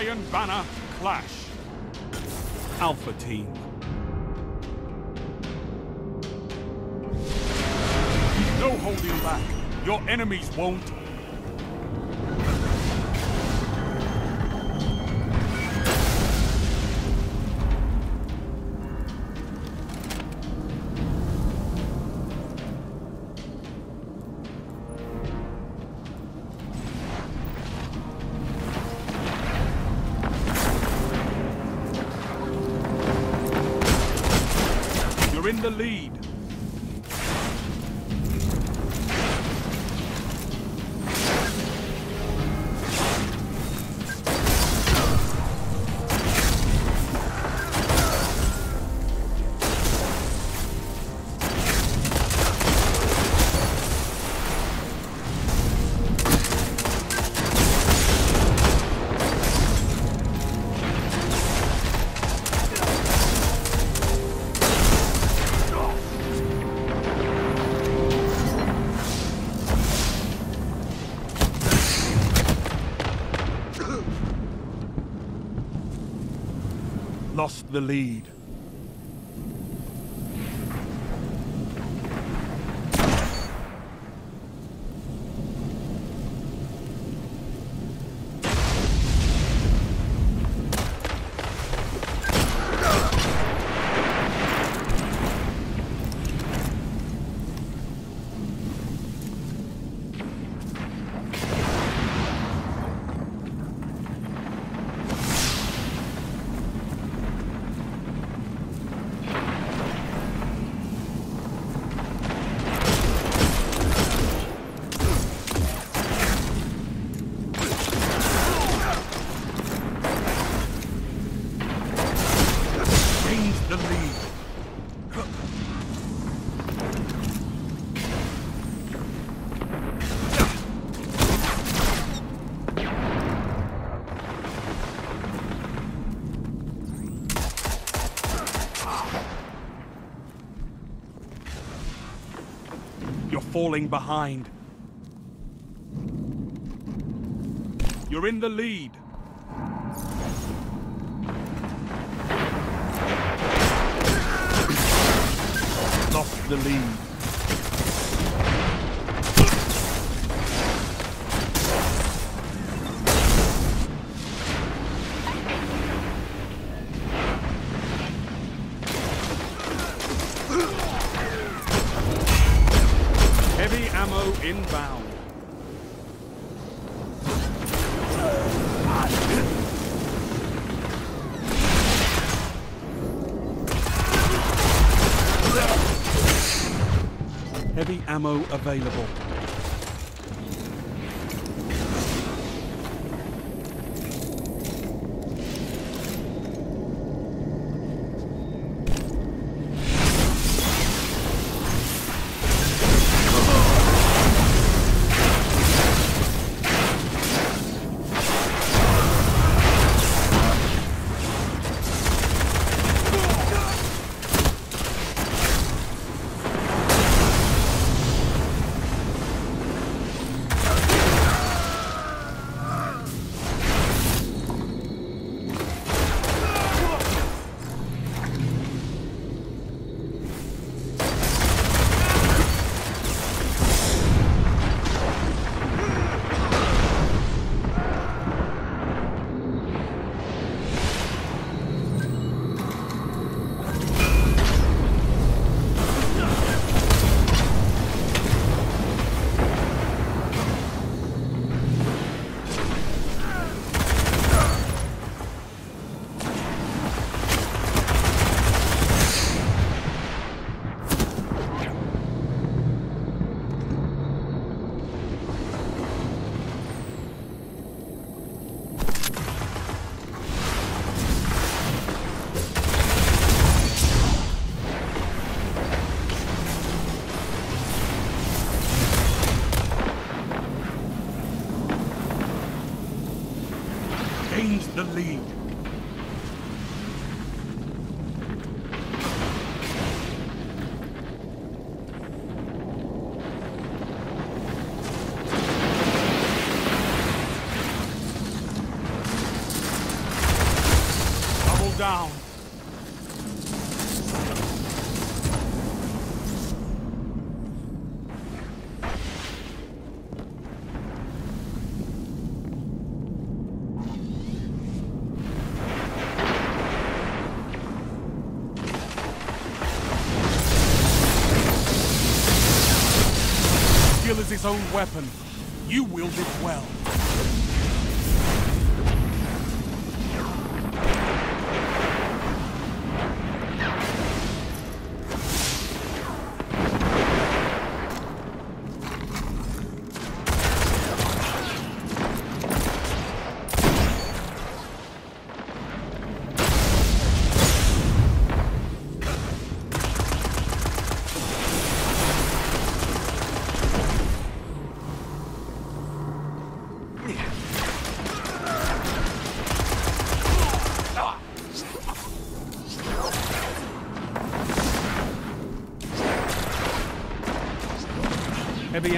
Iron Banner Clash. Alpha Team. No holding back. Your enemies won't. You're in the lead. Lost the lead. Falling behind. You're in the lead. Lost the lead. Ammo inbound. Heavy ammo available. Own weapon. You wield it well.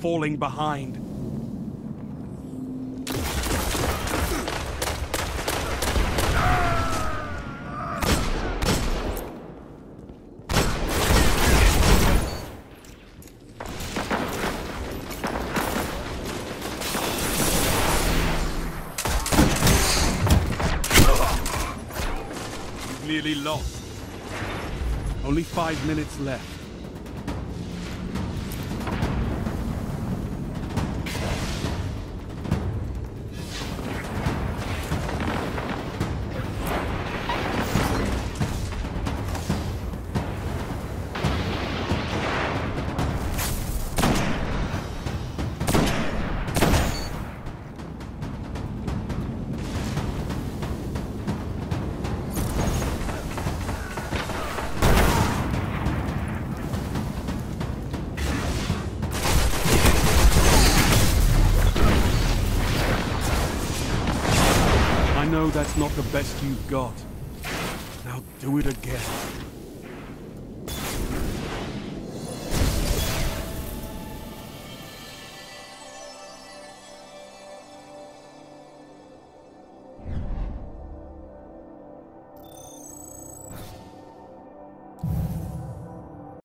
Falling behind. You've nearly lost. Only five minutes left. That's not the best you've got. Now do it again.